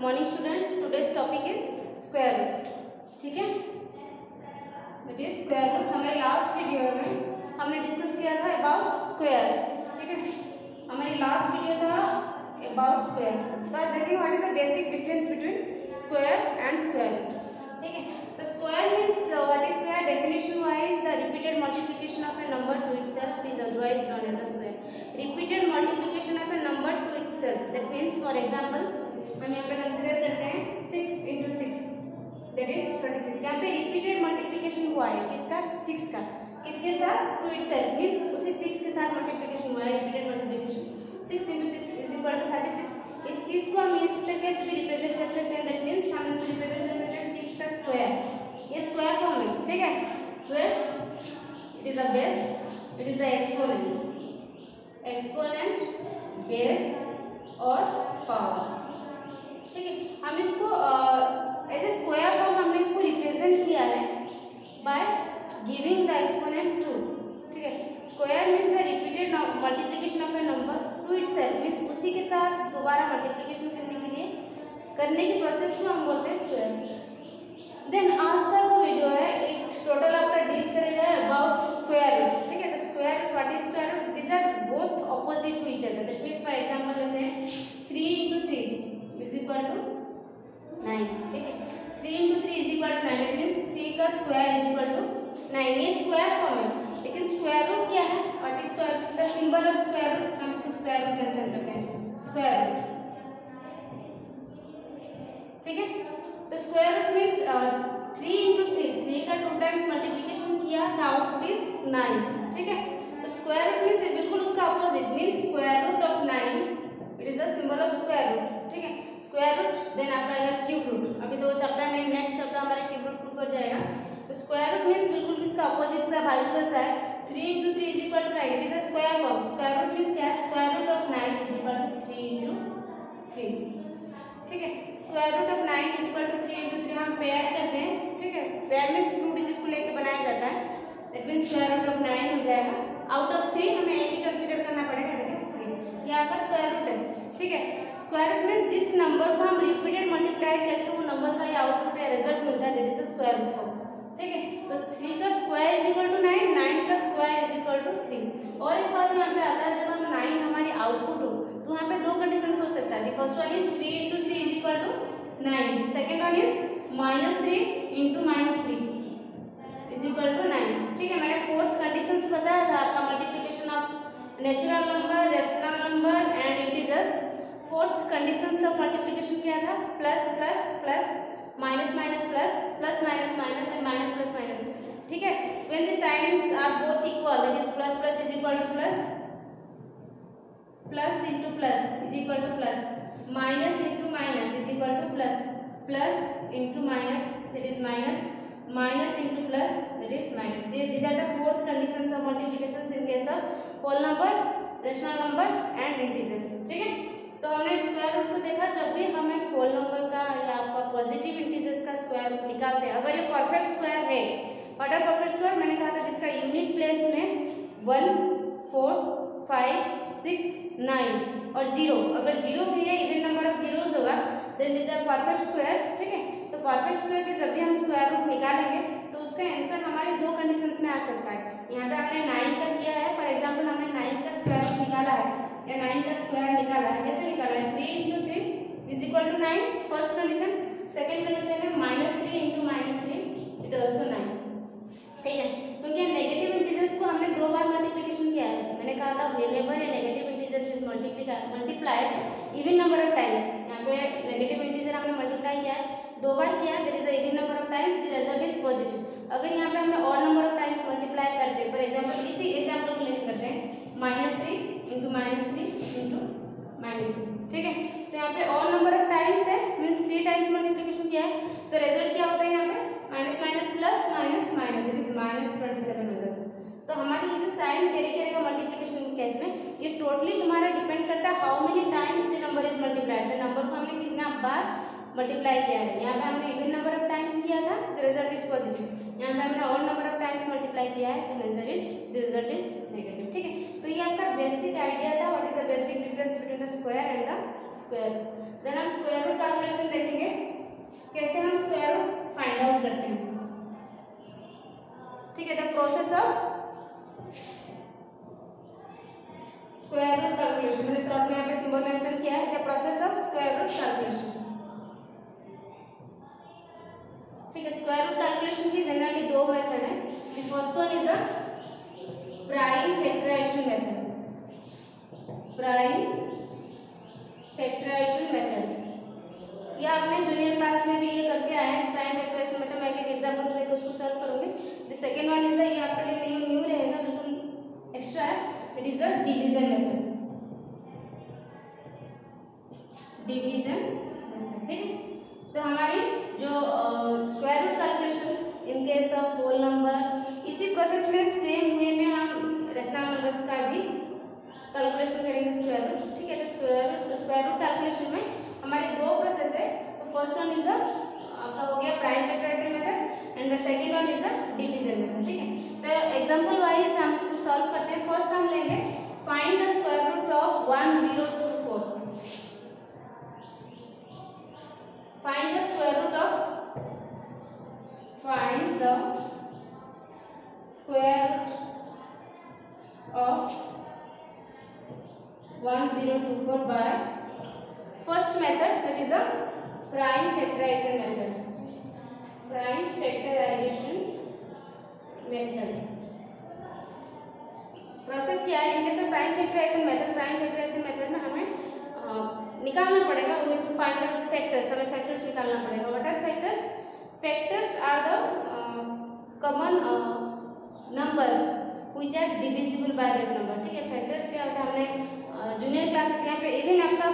Morning students today's topic is square root ठीक है? That is square root हमारे last video में हमने डिस्कस किया था अबाउट स्क्वायर ठीक है? हमारी लास्ट वीडियो था अबाउट स्क्वायर तो आज देखेंगे what is the basic difference between square and square ठीक है? तो square means what is square definition wise the repeated multiplication of a number to itself is otherwise known as the square repeated multiplication of a number to itself that means for example हम यहाँ पे consider करते हैं six into six that is thirty six यहाँ पे repeated multiplication हुआ है। किसका? सिक्स का। किसके साथ? टू इट सेल्फ मीन्स उसी सिक्स के साथ मल्टीप्लीकेशन हुआ है repeated multiplication six into six is equal to thirty six इस चीज़ को हम इस तरीके से भी रिप्रेजेंट कर सकते हैं दैट मीन्स हम इसको रिप्रेजेंट कर सकते हैं सिक्स का स्क्वायर ये स्क्वायर फॉर्म है ठीक है where it is the base it is the exponent exponent base और पावर ठीक है हम इसको एज ए स्क्वायर फॉर्म हमने इसको रिप्रेजेंट किया है by giving the exponent two ठीक है square means the repeated multiplication of a number to itself means उसी के साथ दोबारा मल्टीप्लिकेशन करने के लिए करने की प्रोसेस को हम बोलते हैं स्क्वायर देन आज का जो वीडियो है इट टोटल आपका डील करेगा अबाउट स्क्वायर रूट ठीक है तो square root this are both opposite to each other that means for example लेते हैं three into three is equal to nine ठीक है? Three into three is equal to nine that means three का square is equal to nine ये square form है. लेकिन square root क्या है? What is square root the symbol of square root हम इसको स्क्वायर रूट मेंशन करते हैं. स्क्वायर रूट ठीक है? तो square root means three into three three का टू टाइम्स मल्टीप्लीकेशन किया द आउटपुट इज़ नाइन ठीक है? स्क्वायर रूट मीन्स बिल्कुल उसका opposite means square root of nine it is the symbol of square root ठीक है? स्क्वायर रूट देन आपका आएगा क्यूब रूट अभी दो चैप्टर में नेक्स्ट चैप्टर हमारा क्यूब रूट के ऊपर जाएगा. तो स्क्वायर रूट मीन्स बिल्कुल इसका अपोजिट का वाइस वर्सा है. Three into three is equal to nine it is a square form square root means क्या? Square root of nine is equal to three into three ठीक है? Square root of nine is equal to three into three हम pair करते हैं. ठीक है? Pair में to digit को लेकर बनाया जाता है. That means square root of nine हो जाएगा. आउट ऑफ़ थ्री हमें एक ही कंसिडर करना पड़ेगा इज़ थ्री ये आपका स्क्वायर रूट है, ठीक है? स्क्वायर रूट में जिस नंबर को हम रिपीटेड मल्टीप्लाई करके वो नंबर का ये आउटपुट या रिज़ल्ट मिलता है that is square root form ठीक है? तो थ्री का square is equal to nine nine का square is equal to three और एक बात यहाँ पे आता है, जब हम नाइन हमारी आउटपुट हो तो यहाँ पे दो कंडीशन हो सकता है. First one is three into three is equal to nine second one is minus three into minus three is equal to nine ठीक है? मैंने फोर्थ कंडीशन बताया था natural number rational number and integers fourth condition of multiplication क्या था? Plus plus plus minus minus plus plus minus minus and minus plus minus ठीक है? When the signs are both equal that is plus plus is equal to plus plus into plus is equal to plus minus into minus is equal to plus plus into minus that is minus minus into plus that is minus these are the four conditions of multiplications in case of whole number, rational number and integers ठीक है? तो हमने square root को देखा, जब भी हम एक होल नंबर का या आपका पॉजिटिव इंटीजर्स का स्क्वायर रूट निकालते हैं, अगर ये परफेक्ट स्क्वायर है आर परफेक्ट स्क्वायर मैंने कहा था जिसका यूनिट प्लेस में one four five six nine और ज़ीरो अगर ज़ीरो भी है इवन नंबर ऑफ़ जीरोज होगा then this are perfect square ठीक है? तो परफेक्ट स्क्वायर के जब भी हम स्क्वायर रूट निकालेंगे तो उसका आंसर हमारे दो कंडीशंस में आ सकता है। यहाँ पे हमने नाइन का किया है। फॉर एग्ज़ाम्पल हमने नाइन का स्क्वायर निकाला है। या नाइन का स्क्वायर निकाला है। कैसे निकाला है? Three into three is equal to nine first condition second condition है minus three into minus three it also nine ठीक है? क्योंकि नेगेटिव इंटीजर्स को हमने दो बार मल्टीप्लिकेशन किया है। मैंने कहा था whenever a negative integers is multiplied even number of times यहाँ पे नेगेटिव इंटीजर हमने मल्टीप्लाई किया है। दो बार किया there is even number of times the result is positive अगर यहाँ पे हमने और नंबर ऑफ़ टाइम्स मल्टीप्लाई करते हैं फॉर एग्ज़ाम्पल इसी एग्ज़ाम्पल को लेकर करते हैं minus three into minus three into minus three ठीक है? तो यहाँ पे और नंबर ऑफ़ टाइम्स है मीन्स थ्री टाइम्स मल्टीप्लिकेशन किया है? तो रिज़ल्ट क्या होता है यहाँ पे? Minus minus plus minus minus it is minus twenty seven result तो हमारी ये जो साइन कैरी करेगा मल्टीप्लिकेशन केस में, ये टोटली तुम्हारा डिपेंड करता है how many times the number is multiplied the number को हमने कितना बार मल्टीप्लाई किया है? यहाँ पे हमने इवन नंबर ऑफ़ टाइम्स किया था द रिज़ल्ट इज़ पॉजिटिव यहाँ पे हमने odd number of times multiply किया है then answer is the result is negative ठीक है? तो ये आपका बेसिक आइडिया था what is the basic difference between the square and the square then हम स्क्वायर रूट कैलकुलेशन देखेंगे, कैसे हम स्क्वायर रूट फाइंड आउट करते हैं? ठीक है the process of square root calculation मैंने शॉर्ट में यहाँ पे सिंबल मेंशन किया है the process of square root calculation root की जनरली दो मेथड है। The first one is the prime factorization method prime factorization method ये आपने जूनियर क्लास में भी ये करके आए हैं। प्राइम फैक्टराइजेशन मेथड मैं एक एग्जांपल्स लेकर उसको सॉल्व करूँगी। द सेकंड वन इज़ ये आपके लिए न्यू न्यू रहेगा, बिल्कुल एक्स्ट्रा है। It is the division method division ठीक है? तो हमारी केस ऑफ़ होल नंबर। इसी प्रोसेस में सेम वे में हम रेशनल नंबर्स का भी कैलकुलेशन करेंगे स्क्वायर रूट ठीक है तो स्क्वायर स्क्वायर रूट कैलकुलेशन में हमारे दो प्रोसेस है। तो फ़र्स्ट वन इज़ द आपका हो गया prime factorization method and the second one is the division method ठीक है तो एग्जांपल वाइज हम इसको सॉल्व करते हैं। फ़र्स्ट हम लेंगे find the square root of 1024 find the square root of find the square of 1024 by first method, that is the prime factorization method. Prime factorization method. Process क्या है? इनके से prime factorization method prime factorization method में हमें निकालना पड़ेगा। We to find out the factors हमें factors निकालना पड़ेगा। What are factors factors are the common numbers which are divisible by that number ठीक है फैक्टर्स क्या होता है? हमने जूनियर क्लासेस यहाँ पे इवन आपका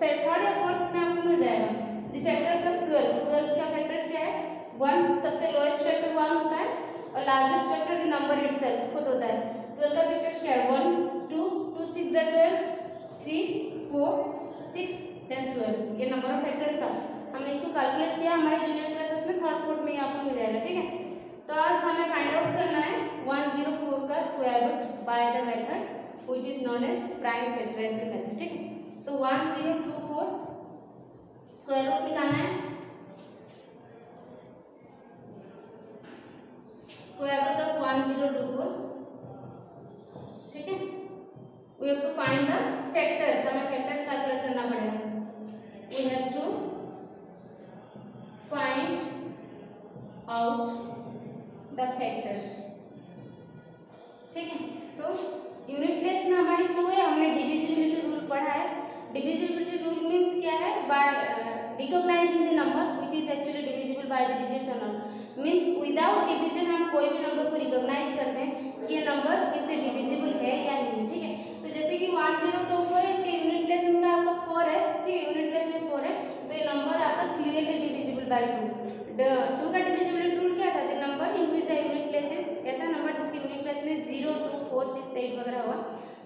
थर्ड या फोर्थ में आपको मिल जाएगा। The factors of twelve twelve का फैक्टर्स क्या है? वन सबसे लोएस्ट फैक्टर वन होता है और लार्जेस्ट फैक्टर नंबर इटसेल्फ खुद होता है। ट्वेल्व का फैक्टर्स क्या है? One two two six twelve three four six then twelve ये नंबर ऑफ़ फैक्टर्स था। हमने इसको कैलकुलेट किया, हमारे जूनियर क्लासेस में थर्ड फोर्थ में ही आपको मिल जाएगा, ठीक है? तो आज हमें फाइंड आउट करना है 104 का square root by the method which is known as prime factorization method ठीक है? तो 1024 स्क्वायर रूट निकालना है। स्क्वायर रूट ऑफ़ 1024 ठीक है? We have to find the factors, हमें factors कैलकुलेट करना पड़ेगा। We have to find out the factors. ठीक है? तो यूनिट प्लेस में हमारी टू है, हमने डिविजिबिलिटी रूल पढ़ा है। डिविजिबिलिटी रूल मींस क्या है? By recognizing the number which is actually divisible by digits not means without division हम कोई भी नंबर को रिकॉग्नाइज करते हैं कि ये नंबर इससे डिविजिबल है या नहीं, ठीक है? तो जैसे कि वन ज़ीरो टू फोर इसके यूनिट प्लेस में आपका फोर है, ठीक है? यूनिट प्लेस में फोर है तो ये नंबर आपका क्लियरली बाय टू टू का डिविजिबिलिटी रूल क्या था? Number in which the unit places ऐसा नंबर जिसके यूनिट प्लेस में zero two four six eight वगैरह होगा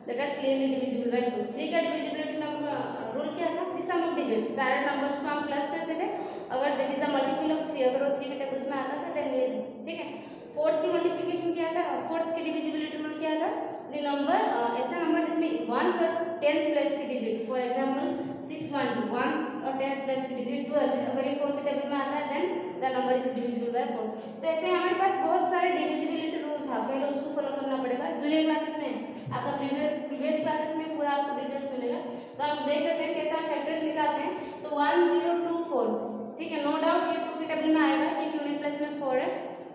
that are clearly divisible by two three का डिविजिबिलिटी नंबर रूल क्या था? द ऑफ़ डिजिट्स सारे नंबर्स को हम प्लस करते थे। अगर that is a multiple of three अगर वो थ्री के टेबल्स में आता था देन ठीक है? फोर्थ की मल्टीप्लिकेशन क्या था? फोर्थ की डिविजिबिलिटी रूल क्या था? द नंबर ऐसा नंबर जिसमें वंस और टेंस प्लस की digit for example six one two ones और टेंस प्लस की डिजिट ट्वेल्व है। अगर ये फोर्थ के टेबल में आता है then the number is divisible by four तो ऐसे हमारे पास बहुत सारे डिविजिबिलिटी रूल था पहले उसको फॉलो करना पड़ेगा। जूनियर क्लासेस में, आपका प्रीवियस प्रीवियस क्लासेस में पूरा आपको डिटेल्स मिलेगा। तो हम देख लेते हैं कैसे हम फैक्टर्स निकालते हैं। तो वन ज़ीरो टू फोर ठीक है नो डाउट ये टू के टेबल में आएगा क्योंकि यूनिट प्लस में फोर है।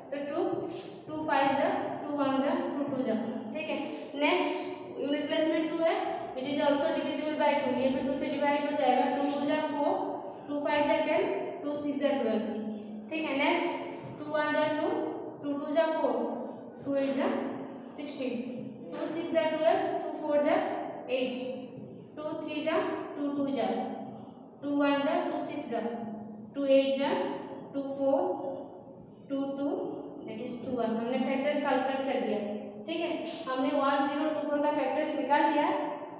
तो टू टू फाइव जा टू वन जा टू टू जा, ठीक है। नेक्स्ट यूनिट प्लस में टू है. It is also divisible by two ये टू से डिवाइड हो जाएगा. टू टू जा फोर टू फाइव जा टेन टू सिक्स जा ट्वेल्व ठीक है? नेक्स्ट टू वन जा टू टू टू जा फोर टू एट जा सिक्सटीन टू सिक्स जा ट्वेल्व टू फोर जा एट टू थ्री जा टू टू जा. टू वन जा टू सिक्स जा. टू एट जा two four two two that is two one हमने फैक्टर्स कैलकुलेट कर दिया. ठीक है? हमने वन ज़ीरो टू फोर का फैक्टर्स निकाल दिया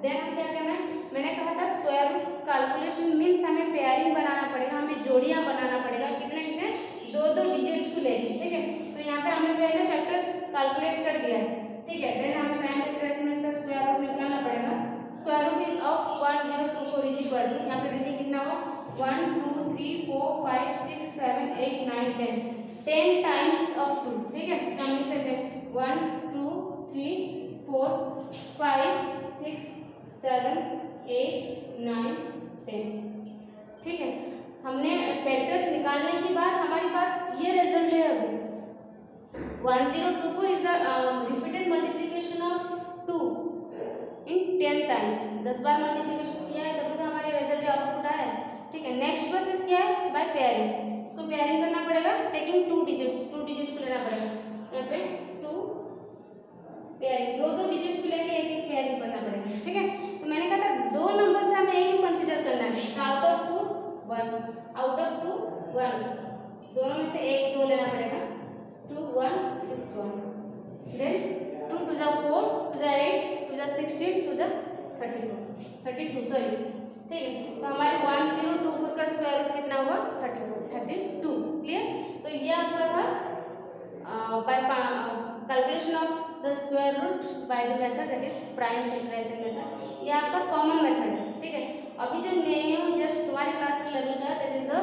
देन हम क्या करना है? मैंने कहा था स्क्वायर रूट कैलकुलेशन मीन्स हमें पेयरिंग बनाना पड़ेगा, हमें जोड़ियाँ बनाना पड़ेगा। कितने कितने? दो दो डिजिट्स को लेके, ठीक है? तो यहाँ पे हमने पहले फैक्टर्स कैलकुलेट कर दिया ठीक है? देन हमें प्राइम में इसका स्क्वायर रूट निकालना पड़ेगा। Square root of one zero two four is equal to यहाँ पे देखिए कितना हुआ? One two three four five six seven eight nine ten ten times of two ठीक है? हम लिख सकते हैं one three four five six seven eight nine ten ठीक है? हमने फैक्टर्स निकालने के बाद हमारे पास ये रिज़ल्ट है अभी। One zero two four is repeated multiplication of two in ten times दस बार मल्टीप्लीकेशन किया है, तभी तो हमारे रिज़ल्ट आउटपुट आया। ठीक है? नेक्स्ट प्रोसेस क्या है? बाय पेयरिंग इसको पेयरिंग करना पड़ेगा taking two digits two digits को लेना पड़ेगा। यहाँ पे पेयरिंग दो दो डिजिट्स को लेके एक एक पेयरिंग करना पड़ेगा, ठीक है? तो मैंने कहा था, दो नंबर से हमें एक कंसिडर करना है out of two one out of two one दोनों में से एक दो लेना पड़ेगा two one this one then two two जा फोर टू जा एट टू जा सिक्सटीन टू जा thirty four thirty two sorry ठीक है? तो हमारे वन ज़ीरो टू फोर का स्क्वायर रूट कितना हुआ? Thirty four thirty two clear तो ये आपका था by calculation of the square root by the method that is prime factorization method ये आपका कॉमन मेथड है, ठीक है? अभी जो न्यू जस्ट तुम्हारे क्लास के लेवल का that is a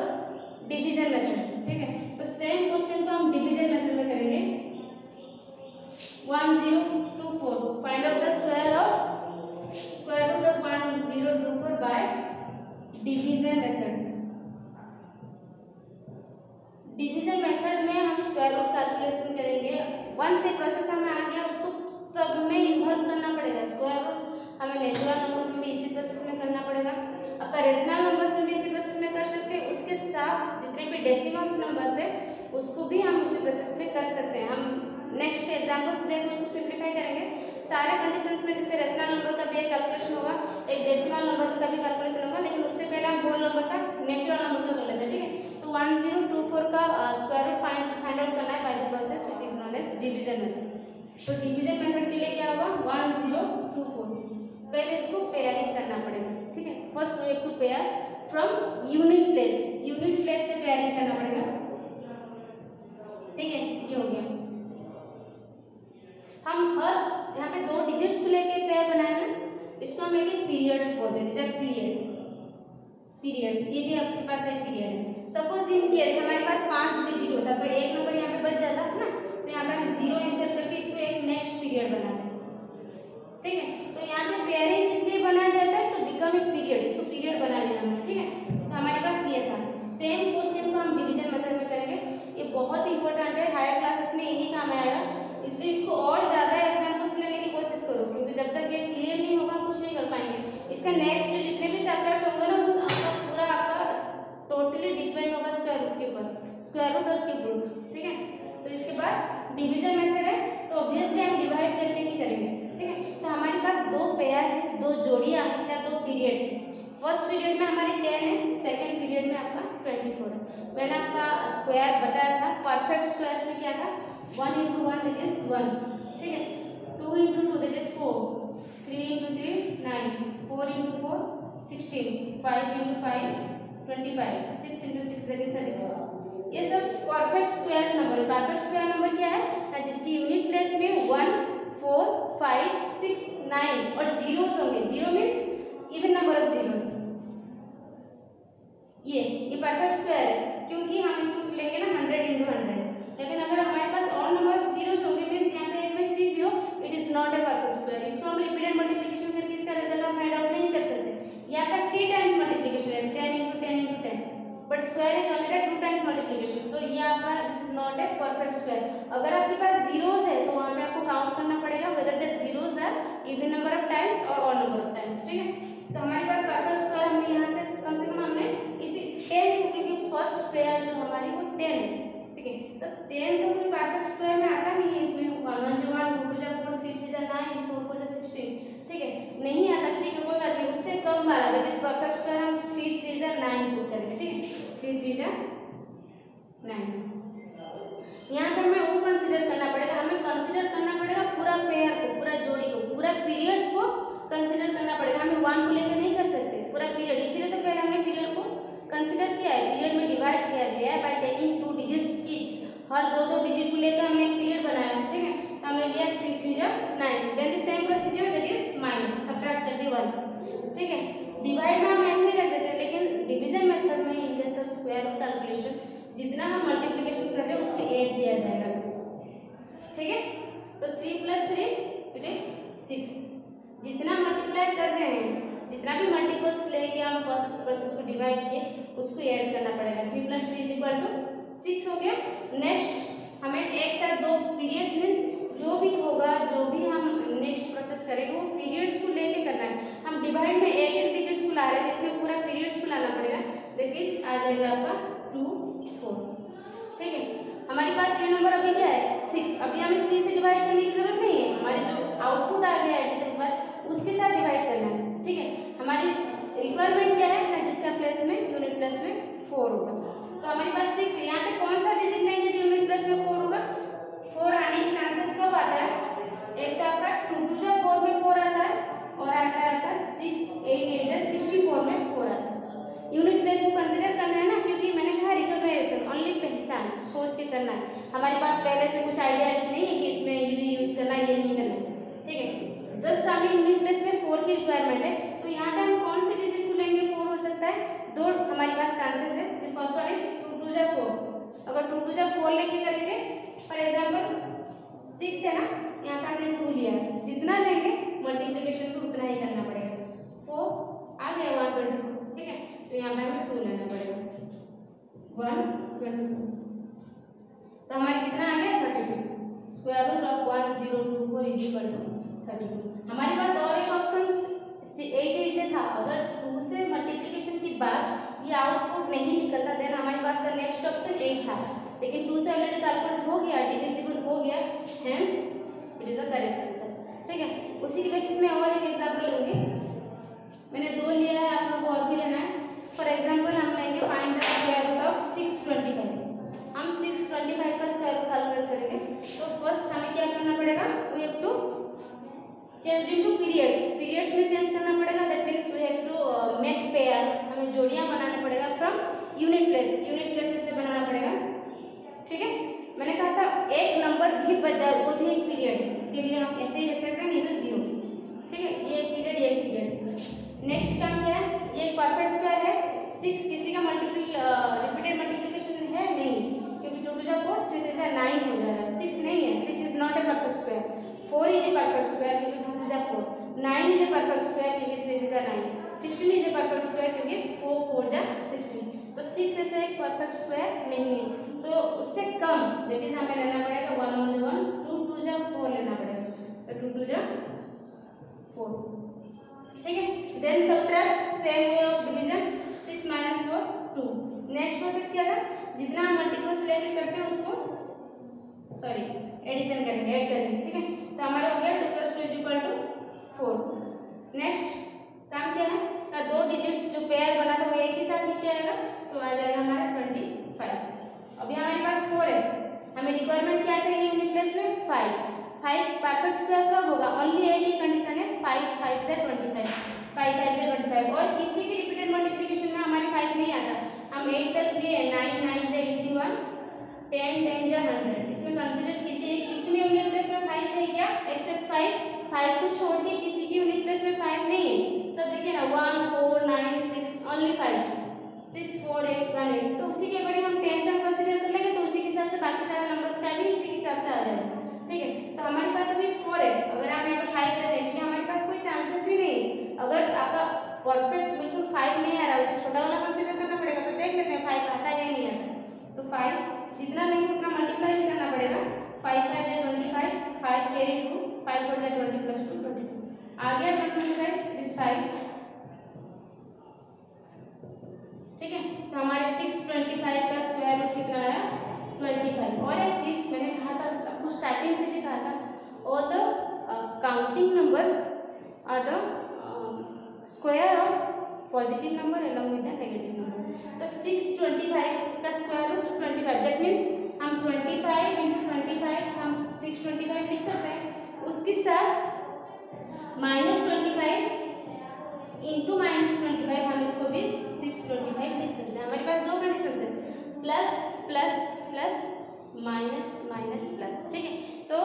division method ठीक है? तो सेम क्वेश्चन को हम डिवीज़न मेथड में करेंगे। One zero two four find out the square of square root of one zero two four by division method division method में हम स्क्वायर रूट कैलकुलेशन करेंगे। वन से प्रोसेस हमें आ गया सब में इन्वॉल्व करना पड़ेगा स्क्वायर रूट हमें नेचुरल नंबर में भी इसी प्रोसेस में करना पड़ेगा। आपका रेशनल नंबर्स में भी इसी प्रोसेस में कर सकते हैं। उसके साथ जितने भी डेसिमल्स नंबर्स है, उसको भी हम उसी प्रोसेस में कर सकते हैं। हम नेक्स्ट एग्जाम्पल्स देकर उसको सिंप्लीफाई करेंगे। सारे कंडीशंस में जैसे रेशनल नंबर का भी एक कैलकुलेशन होगा, एक डेसिमल नंबर का भी कैलकुलेशन होगा, लेकिन उससे पहले हम होल नंबर का नेचुरल नंबर का कर लेते हैं, ठीक है? तो वन ज़ीरो टू फोर का स्क्वायर फाइंड फाइंड आउट करना है by the process which is known as division method तो डिवीज़न मेथड के लिए क्या होगा? वन ज़ीरो टू फोर पहले इसको पेयरिंग करना पड़ेगा, ठीक है? First we to pair from unit place unit place से पेयरिंग करना पड़ेगा। ठीक है? ये हो गया। हम हर, यहाँ पे दो डिजिट्स को लेके पेयर बनाए ना, इसको हम एक पीरियड्स बोलते हैं, जैसे पीरियड्स पीरियड्स ये भी आपके पास एक पीरियड है। सपोज़ इन केस हमारे पास पाँच डिजिट होता तो एक नंबर यहाँ पे बच जाता, है ना? तो यहाँ पे हम ज़ीरो इंसर्ट करके इसको एक नेक्स्ट पीरियड बनाते हैं। ठीक है? तो यहाँ पे पेयरिंग इसलिए बनाया जाता है? टू बिकम ए पीरियड इसको पीरियड बना लेना है। ठीक है? तो हमारे पास ये था। सेम क्वेश्चन को हम डिवीज़न मेथड में करेंगे। ये बहुत इंपॉर्टेंट है। हायर क्लासेस में यही काम आएगा। इसलिए इसको और ज़्यादा एग्जाम्पल्स लेने की कोशिश करो, क्योंकि जब तक ये क्लियर नहीं होगा, कुछ नहीं कर पाएँगे। इसका नेक्स्ट जितने भी चैप्टर्स होंगे ना, वो आपका पूरा आपका टोटली डिपेंड होगा स्क्वायर रूट के ऊपर। स्क्वायर रूट और क्यूब रूट ठीक है? तो इसके बाद डिवीज़न मेथड है तो ऑब्वियसली हम डिवाइड करके ही करेंगे, ठीक है? तो हमारे पास दो पेयर है, दो जोड़ियाँ, या दो पीरियड्स हैं। फ़र्स्ट पीरियड में हमारे टेन है सेकेंड पीरियड में आपका ट्वेंटी फोर है। मैंने आपका स्क्वायर बताया था परफेक्ट स्क्वायर में क्या था? One into one that is one ठीक है? Two into two that is four three into three nine four into four sixteen five into five twenty five six into six that is thirty six ये सब perfect square number perfect square number क्या है? ना, जिसकी unit place में one four five six nine और zero होंगे। Zero means even number of zero ये ये परफेक्ट स्क्वायर है। क्योंकि हम इसको लेंगे ना हंड्रेड लेकिन अगर हमारे पास और नंबर ऑफ़ जीरोस होंगे मीन्स यहाँ पे एक में three zero it is not a perfect square इसको हम रिपीटेड मल्टीप्लिकेशन करके इसका रिज़ल्ट हम फाइंड आउट नहीं कर सकते यहाँ पे थ्री टाइम्स मल्टीप्लिकेशन है ten into ten into ten but square is only two times multiplication तो ये आपका this is not a perfect square अगर आपके पास जीरोस है तो वहाँ पे आपको काउंट करना पड़ेगा whether that zeros are even number of times और ऑड नंबर ऑफ़ टाइम्स ठीक है? तो हमारे पास परफेक्ट स्क्वायर हमने यहाँ से कम से कम हमने इसी टेन को क्योंकि फ़र्स्ट पेयर जो हमारी वो टेन है, ठीक है? तो टेन तो कोई परफेक्ट स्क्वायर में आता नहीं है इसमें। वन वन जो वन टू टू जा फोर थ्री थ्री जा नाइन फोर फोर जा सिक्सटीन ठीक है? नहीं आता, ठीक है, कोई बात नहीं, उससे कम वाला दैट इज़ परफेक्ट स्क्वायर हम थ्री थ्री जा नाइन पुट करेंगे, ठीक है? थ्री थ्री जा नाइन यहाँ पे हमें वो कंसिडर करना पड़ेगा। हमें कंसिडर करना पड़ेगा पूरा पेयर को, पूरा जोड़ी को, पूरा पीरियड्स को कंसिडर करना पड़ेगा। हमें वन को लेकर नहीं कर सकते, पूरा पीरियड इसीलिए तो पहले हमने पीरियड को कंसिडर किया है। पीरियड में डिवाइड किया गया है by taking two digits each हर दो दो डिजिट को लेकर हमने एक पीरियड बनाया है ठीक है? तो हमने लिया थ्री थ्री जा nine then the same procedure that is minus subtract one ठीक है? डिवाइड में हम ऐसे ही रख देते हैं, लेकिन डिवीज़न मेथड में in case of square calculation जितना हम मल्टीप्लीकेशन कर रहे हैं, उसको एट दिया जाएगा। ठीक है? तो three plus three it is six जितना मल्टीप्लाई कर रहे हैं, जितना भी मल्टीपल्स लेके हम फ़र्स्ट प्रोसेस को डिवाइड किए, उसको ऐड करना पड़ेगा। Three plus three is equal to six हो गया। नेक्स्ट हमें एक साथ दो पीरियड्स मीन्स जो भी होगा, जो भी हम नेक्स्ट प्रोसेस करेंगे, वो पीरियड्स को लेके करना है। हम डिवाइड में एक डिजिट्स को ला रहे हैं इसमें पूरा पीरियड्स को लाना पड़ेगा। इज़ आ जाएगा आपका टू ठीक है? हमारे पास ये नंबर अभी क्या है? सिक्स अभी हमें थ्री से डिवाइड करने की ज़रूरत नहीं है। हमारे जो आउटपुट आ गया एडिशन पर, उसके साथ डिवाइड करना है। ठीक है? हमारी रिक्वायरमेंट क्या है? जिसका प्लस में यूनिट प्लस में फोर होगा तो हमारे पास सिक्स है यहाँ पे कौन सा डिजिट लेंगे जो यूनिट प्लस में फोर होगा फोर आने के चांसेस कब आता है एक तो आपका टू टू जा फोर में फोर आता है और आता है आपका सिक्स एट एट जा सिक्सटी फोर में फोर आता है यूनिट प्लेस को कंसिडर करना है ना क्योंकि मैंने कहा रिकॉग्नाइजेशन ओनली पहचान सोच के करना है हमारे पास पहले से कुछ आइडियाज़ नहीं है कि इसमें यू यूज़ करना है ये नहीं करना। ठीक है? जस्ट हमें यूनिट प्लेस में फोर की रिक्वायरमेंट है। तो यहाँ पे हम कौन सी डिजिट को लेंगे फोर हो सकता है। दो हमारे पास चांसेस है। First one is two two जा फोर अगर टू टू जा फोर लेके करेंगे फॉर एग्ज़ाम्पल सिक्स है ना? यहाँ पे हमने टू लिया जितना लेंगे मल्टीप्लीकेशन को उतना ही करना पड़ेगा। फोर आ गया वन ट्वेंटी फोर ठीक है? तो यहाँ पे हमें टू लेना पड़ेगा। वन ट्वेंटी फोर तो हमारे कितना आ गया? Thirty two square root of one zero two four is equal to thirty two हमारे पास और एक ऑप्शन एट एट से था। अगर टू से मल्टीप्लीकेशन के बाद ये आउटपुट नहीं निकलता देन हमारे पास का नेक्स्ट ऑप्शन एट था। लेकिन टू से ऑलरेडी कैलकुलेट हो गया डिविजिबल हो गया hence it is a correct answer ठीक है? उसी के बेसिस में और एक एग्ज़ाम्पल लूँगी। मैंने दो लिया है, आप लोग और भी लेना है। फॉर एग्ज़ाम्पल हम लेंगे find the square root of 625 हम 625 का स्क्वायर कैलकुलेट करेंगे। Four nine is a perfect square क्योंकि थ्री थ्री जै nine sixteen is a perfect square क्योंकि फोर फोर जै सिक्सटीन तो सिक्स ऐसा एक परफेक्ट स्क्वायर नहीं है तो उससे कम दैट इज़ हमें लेना पड़ेगा वन वन जो वन टू टू जै फोर लेना पड़ेगा. तो टू टू जै फोर ठीक है? Then subtract same way of division six minus four two next process क्या था? जितना हम मल्टीपल लेके करते हैं, उसको सॉरी एडिशन करेंगे ऐड करेंगे. ठीक है? तो हमारा हो गया two plus two is equal to four next काम क्या है? ना दो डिजिट्स जो पेयर बना था वो एक ही साथ नीचे आएगा तो आ जाएगा हमारा ट्वेंटी फाइव अभी हमारे पास फोर है। हमें रिक्वायरमेंट क्या चाहिए यूनिट प्लेस में फाइव फाइव परफेक्ट स्क्वायर कब होगा? ओनली एक ही कंडीशन है फाइव फाइव से ट्वेंटी फाइव फाइव फाइव से ट्वेंटी फाइव और किसी की रिपीटेड मल्टीप्लिकेशन में हमारे फाइव नहीं आता। हम एट तक लिए नाइन नाइन से एट्टी वन टेन टेन जा हंड्रेड इसमें कंसिडर कीजिए, इसमें यूनिट प्लेस में फाइव है क्या? एक्सेप्ट फाइव फाइव को छोड़ के किसी की यूनिट प्लेस में फाइव नहीं है। सब देखिए ना one four nine six only five six four eight one eight तो उसी के अकॉर्डिंग हम टेन तक कंसिडर कर लेंगे तो उसी के हिसाब से बाकी सारे नंबर्स का भी इसी के हिसाब से आ जाएगा। ठीक है? तो हमारे पास अभी फोर है। अगर हम यहाँ पर फाइव हैं क्योंकि हमारे पास कोई चांसेस ही नहीं। अगर आपका परफेक्ट बिल्कुल फाइव नहीं आ रहा, उसे छोटा वाला कंसिडर करना पड़ेगा तो देख लेते हैं फाइव आता है या नहीं आता। तो फाइव जितना लेंगे उतना मल्टीप्लाई भी करना पड़ेगा। फाइव फाइव जाए twenty five five carry two five four जाए twenty plus two twenty two आ गया ट्वेंटी फाइव दिस फाइव ठीक है? तो हमारे सिक्स ट्वेंटी फाइव का स्क्वायर रूट कितना आया? ट्वेंटी फाइव और एक चीज़ मैंने कहा था आपको स्टार्टिंग से भी कहा था। और the counting numbers are the square of positive number along with negative number तो सिक्स ट्वेंटी फाइव का square root twenty five that means हम twenty five into twenty five हम सिक्स ट्वेंटी फाइव लिख सकते हैं। उसके साथ minus twenty five into minus twenty five हम इसको भी सिक्स ट्वेंटी फाइव लिख सकते हैं। हमारे पास दो कंडीशन है। Plus plus plus minus minus plus ठीक है? तो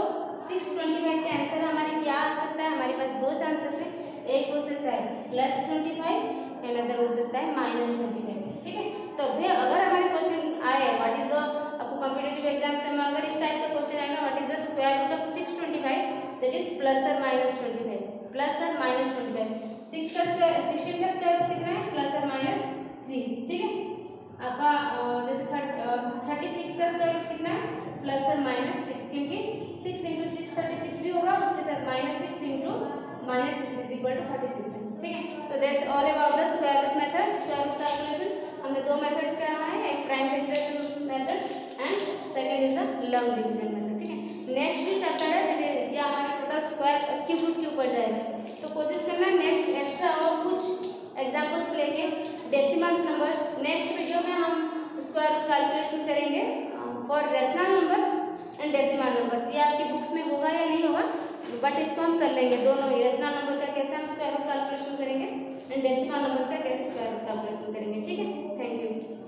सिक्स ट्वेंटी फाइव का आंसर हमारे क्या आ सकता है? हमारे पास दो चांसेस है। एक हो सकता है plus twenty five and other हो सकता है माइनस ट्वेंटी फाइव ठीक है? तो भैया अगर हमारे क्वेश्चन आए व्हाट इज़ द आपको कॉम्पिटेटिव एग्ज़ाम से अगर इस टाइप का क्वेश्चन आएगा what is the square root of six twenty five that is plus और माइनस ट्वेंटी फाइव प्लस और माइनस ट्वेंटी फाइव सिक्स का स्क्वायर सिक्सटीन का स्क्वायर कितना है? प्लस और माइनस थ्री ठीक है? आपका जैसे थर्टी सिक्स का स्क्वायर कितना है? प्लस और माइनस सिक्स क्योंकि six into six thirty six भी होगा, उसके साथ minus six into minus six is equal to thirty six ठीक है? तो that's all about the square root method square root calculation हमने दो मेथड्स क्या है, एक prime factorization method and second is the long division method ठीक है? नेक्स्ट जो चैप्टर है ये हमारे टोटल स्क्वायर क्यूब रूट के ऊपर जाएगा। तो कोशिश करना नेक्स्ट एक्स्ट्रा और कुछ एग्जांपल्स लेके डेसिमल्स नंबर नेक्स्ट वीडियो में हम स्क्वायर कैलकुलेशन करेंगे for rational numbers and decimal numbers ये आपकी बुक्स में होगा या नहीं होगा बट इसको हम कर लेंगे दोनों ही। रेशनल नंबर का कैसे हम स्क्वायर कैलकुलेशन करेंगे एंड डेसिमल नंबर्स का कैसे स्क्वायर कैलकुलेशन करेंगे। ठीक है? Thank you